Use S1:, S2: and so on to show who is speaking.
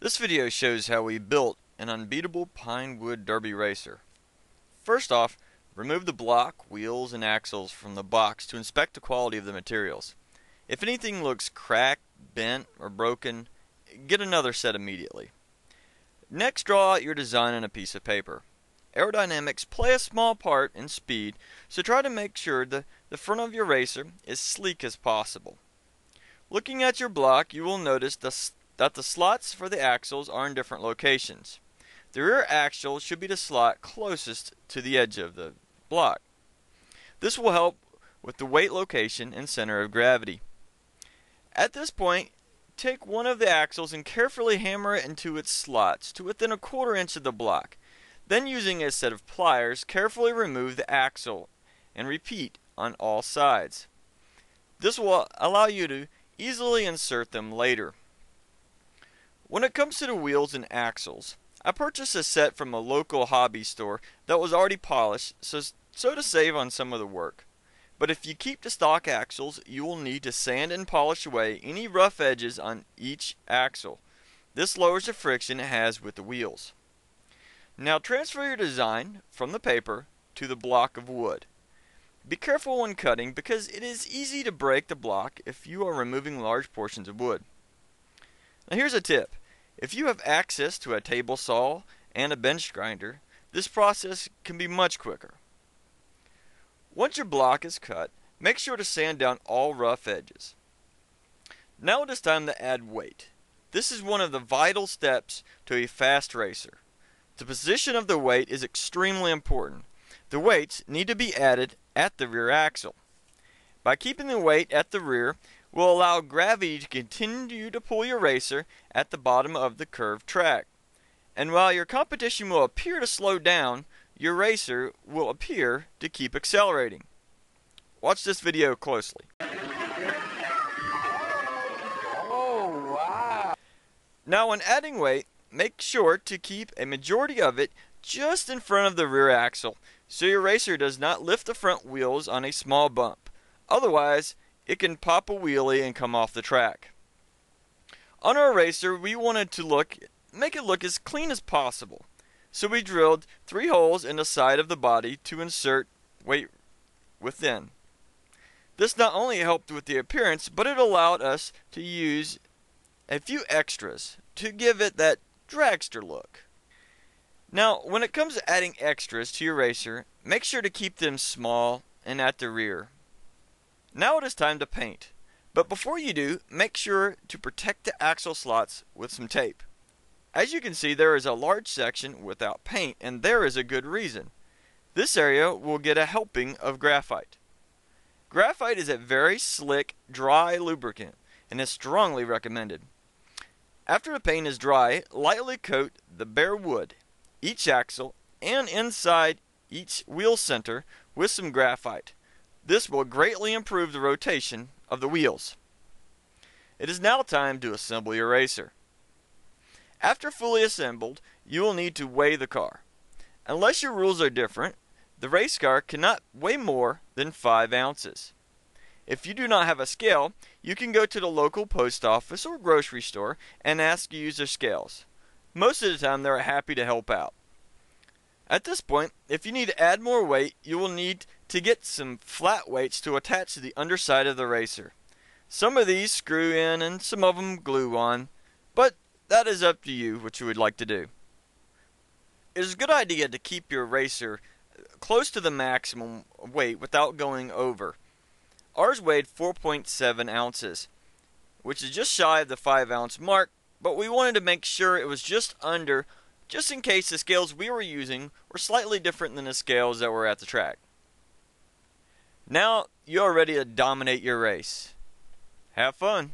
S1: This video shows how we built an unbeatable Pinewood Derby racer. First off, remove the block, wheels, and axles from the box to inspect the quality of the materials. If anything looks cracked, bent, or broken, get another set immediately. Next, draw out your design on a piece of paper. Aerodynamics play a small part in speed, so try to make sure the, the front of your racer is sleek as possible. Looking at your block, you will notice the that the slots for the axles are in different locations. The rear axle should be the slot closest to the edge of the block. This will help with the weight location and center of gravity. At this point, take one of the axles and carefully hammer it into its slots to within a quarter inch of the block. Then using a set of pliers, carefully remove the axle and repeat on all sides. This will allow you to easily insert them later. When it comes to the wheels and axles, I purchased a set from a local hobby store that was already polished so, so to save on some of the work. But if you keep the stock axles, you will need to sand and polish away any rough edges on each axle. This lowers the friction it has with the wheels. Now transfer your design from the paper to the block of wood. Be careful when cutting because it is easy to break the block if you are removing large portions of wood. Now here's a tip. If you have access to a table saw and a bench grinder, this process can be much quicker. Once your block is cut, make sure to sand down all rough edges. Now it is time to add weight. This is one of the vital steps to a fast racer. The position of the weight is extremely important. The weights need to be added at the rear axle. By keeping the weight at the rear, will allow gravity to continue to pull your racer at the bottom of the curved track. And while your competition will appear to slow down, your racer will appear to keep accelerating. Watch this video closely.
S2: Oh, wow.
S1: Now when adding weight, make sure to keep a majority of it just in front of the rear axle so your racer does not lift the front wheels on a small bump. Otherwise, it can pop a wheelie and come off the track. On our racer, we wanted to look make it look as clean as possible. So we drilled three holes in the side of the body to insert weight within. This not only helped with the appearance, but it allowed us to use a few extras to give it that dragster look. Now, when it comes to adding extras to your racer, make sure to keep them small and at the rear. Now it is time to paint. But before you do, make sure to protect the axle slots with some tape. As you can see, there is a large section without paint, and there is a good reason. This area will get a helping of graphite. Graphite is a very slick, dry lubricant, and is strongly recommended. After the paint is dry, lightly coat the bare wood, each axle, and inside each wheel center with some graphite. This will greatly improve the rotation of the wheels. It is now time to assemble your racer. After fully assembled, you will need to weigh the car. Unless your rules are different, the race car cannot weigh more than 5 ounces. If you do not have a scale, you can go to the local post office or grocery store and ask to use their scales. Most of the time, they are happy to help out. At this point, if you need to add more weight, you will need to get some flat weights to attach to the underside of the racer. Some of these screw in and some of them glue on, but that is up to you what you would like to do. It is a good idea to keep your racer close to the maximum weight without going over. Ours weighed 4.7 ounces, which is just shy of the 5 ounce mark, but we wanted to make sure it was just under just in case the scales we were using were slightly different than the scales that were at the track. Now you are ready to dominate your race. Have fun!